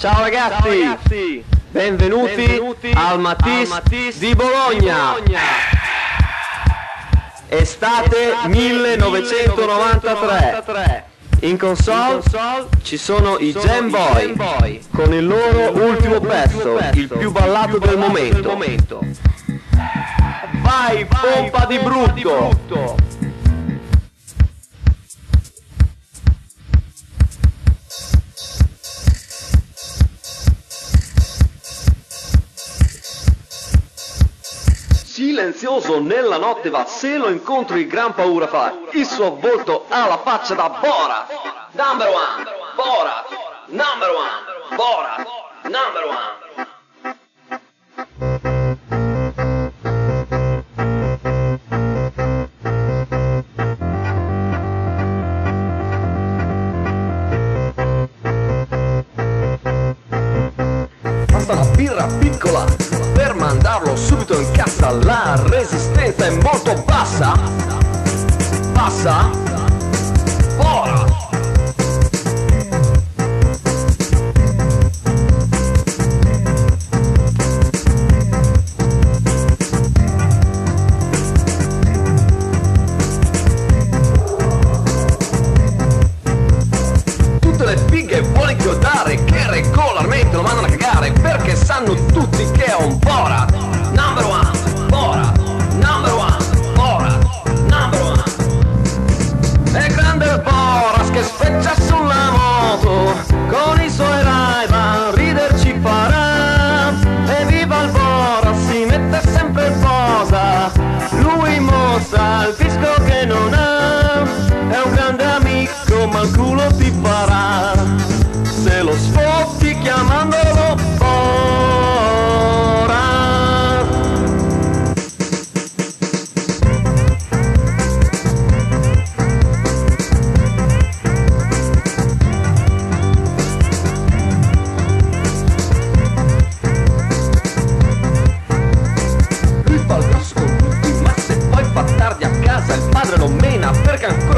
Ciao ragazzi, benvenuti, al Matisse, di Bologna. Estate 1993. In console ci sono i Jam Boy con il loro ultimo pezzo, il più ballato del momento. Vai, pompa di brutto! Silenzioso nella notte va, se lo incontri gran paura fa, il suo volto ha la faccia da Bora. Number one, Bora, number one, Bora, number one. Basta una birra piccola mandarlo subito in cassa. La resistenza è molto bassa. Bassa? Ora! Tutte le fighe vuole chiodare che regolarmente lo mandano a cagare perché sanno tutti che speccia sulla moto Con i suoi Ray-Ban riderci farà. E viva il Boras si mette sempre in posa Lui mostra il fisco padre lo mena perché ancora